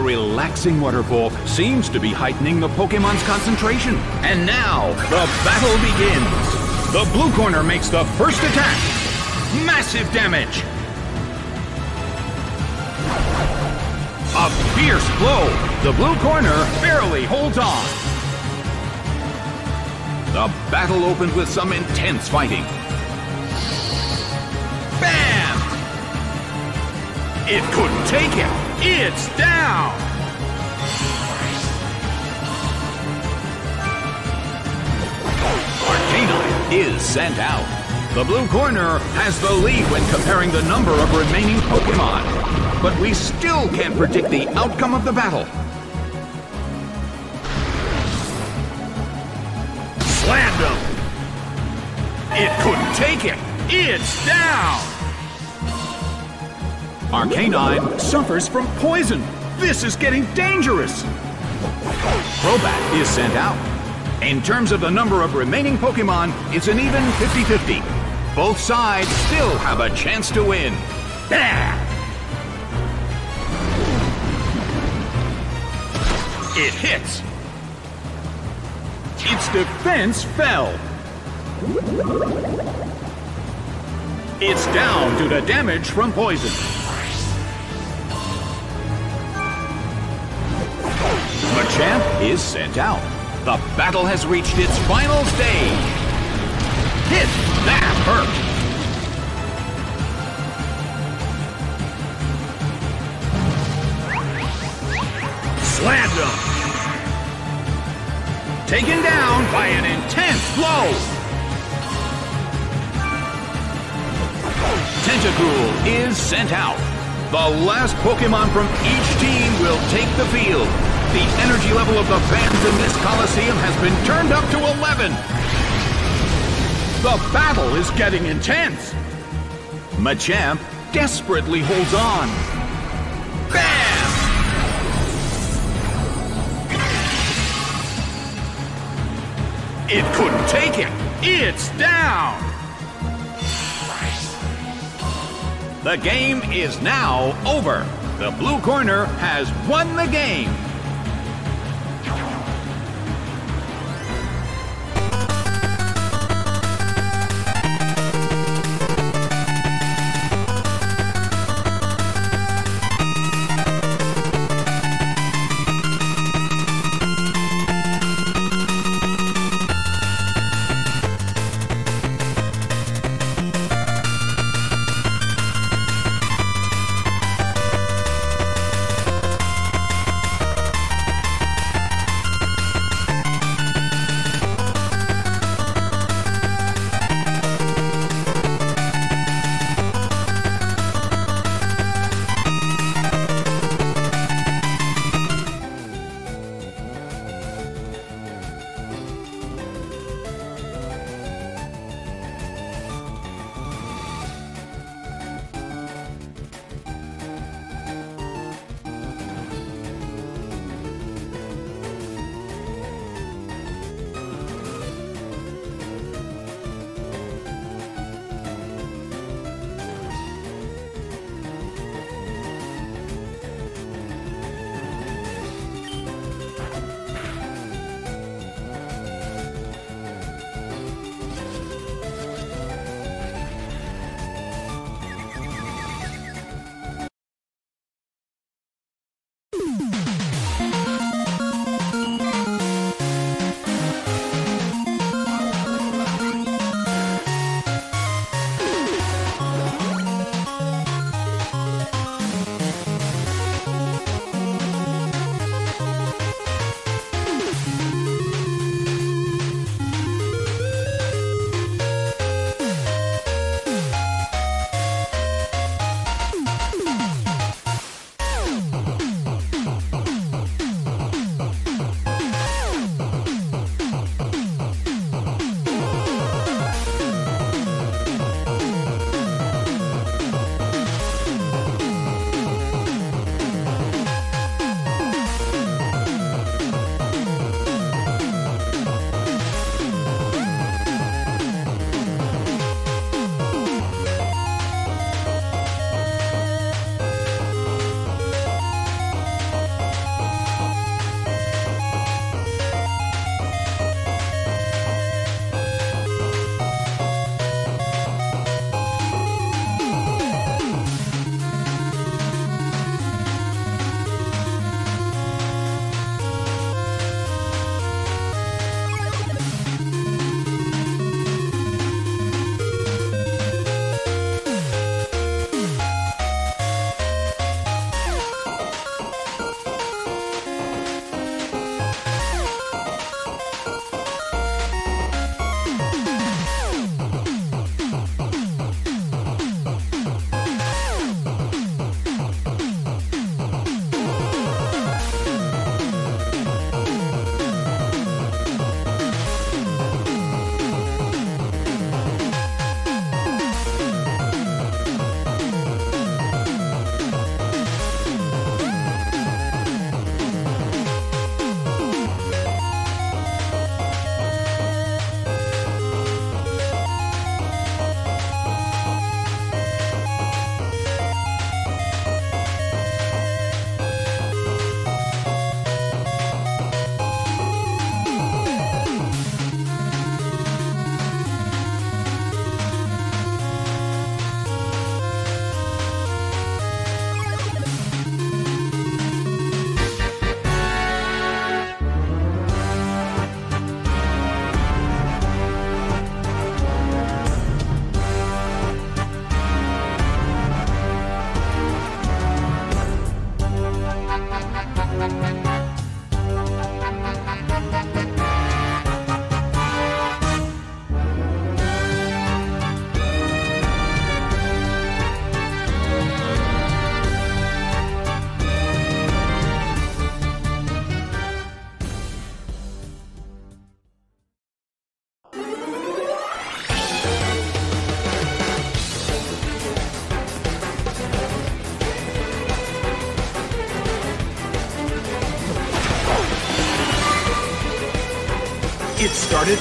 relaxing waterfall seems to be heightening the Pokemon's concentration. And now, the battle begins. The blue corner makes the first attack. Massive damage. A fierce blow. The blue corner barely holds on. The battle opened with some intense fighting. Bam! It couldn't take it. It's down. Arcanine is sent out. The blue corner has the lead when comparing the number of remaining Pokemon. But we still can't predict the outcome of the battle. Slammed him! It couldn't take it! It's down! Arcanine suffers from poison. This is getting dangerous. Crobat is sent out. In terms of the number of remaining Pokemon, it's an even 50-50. Both sides still have a chance to win. Bam! It hits. Its defense fell. It's down due to damage from poison. Machamp is sent out. The battle has reached its final stage. Hit! That hurt! Slammed him! Taken down by an intense blow! Tentacruel is sent out. The last Pokemon from each team will take the field. The energy level of the fans in this Coliseum has been turned up to 11. The battle is getting intense. Machamp desperately holds on. Bam! It couldn't take it. It's down. The game is now over. The blue corner has won the game.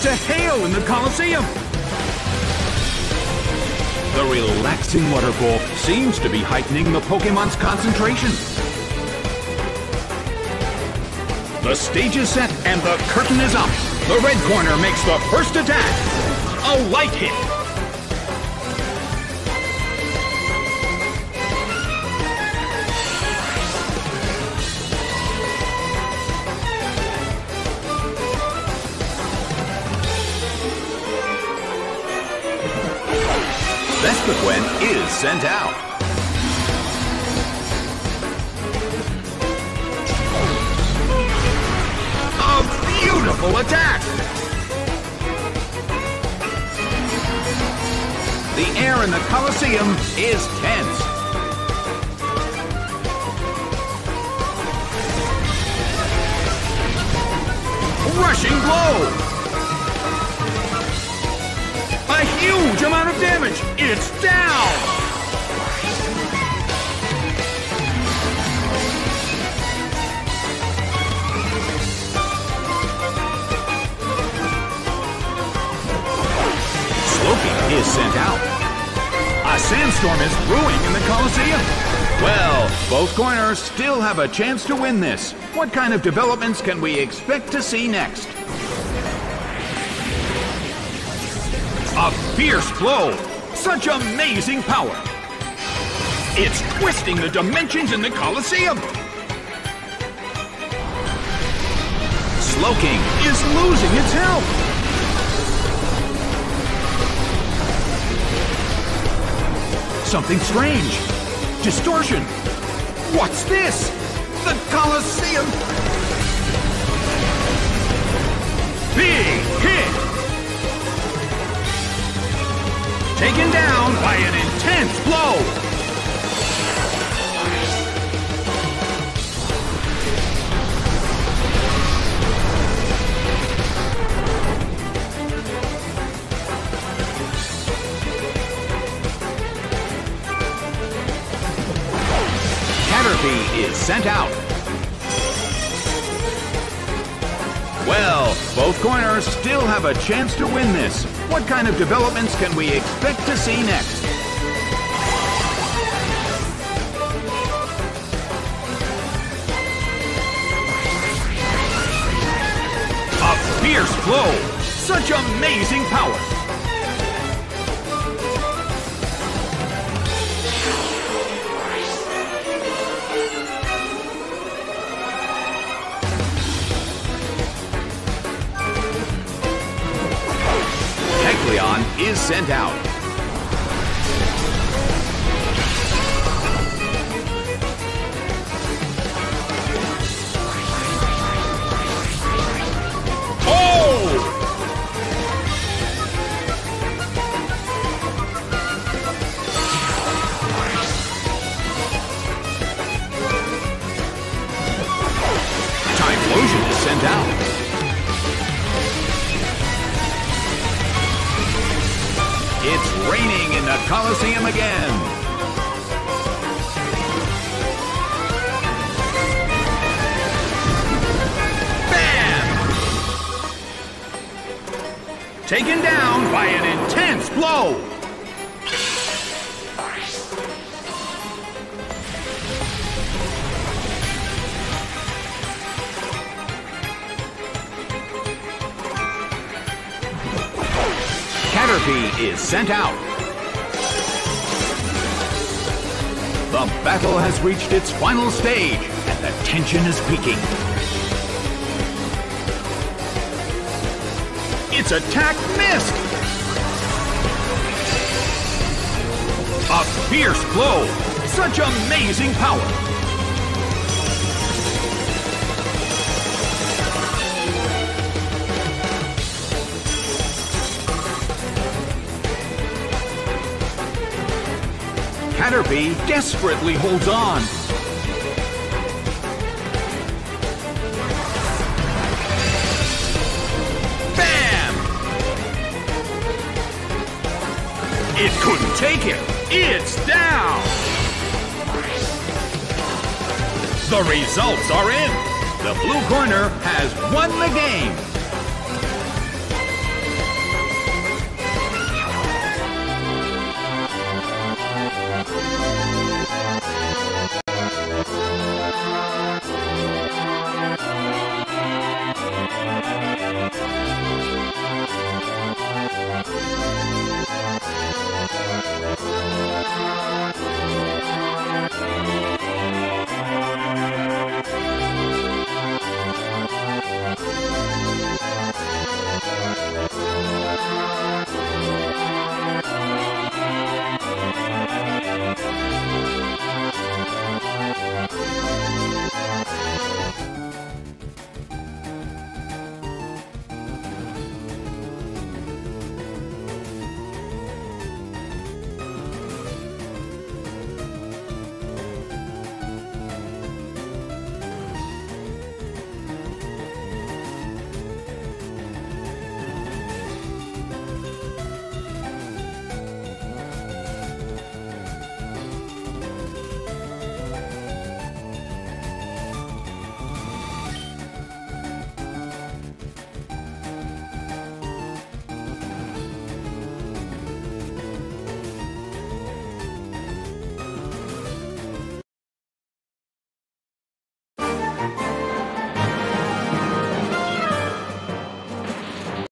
To hail in the Colosseum. The relaxing waterfall seems to be heightening the Pokemon's concentration. The stage is set and the curtain is up. The red corner makes the first attack. A light hit. Sent out. A beautiful attack! The air in the Colosseum is tense. Rushing blow! A huge amount of damage! It's down! Sent out. A sandstorm is brewing in the Colosseum. Well, both corners still have a chance to win this. What kind of developments can we expect to see next? A fierce blow! Such amazing power! It's twisting the dimensions in the Colosseum! Slowking is losing its health! Something strange! Distortion! What's this? The Colosseum! Big hit! taken down by an intense blow. Caterpie is sent out. Well, both corners still have a chance to win this. What kind of developments can we expect to see next? A fierce blow! Such amazing power! Colosseum again. Taken down by an intense blow. Caterpie is sent out. The battle has reached its final stage, and the tension is peaking. Its attack missed! A fierce blow! Such amazing power! Desperately holds on. Bam! It couldn't take it. It's down. The results are in. The blue corner has won the game.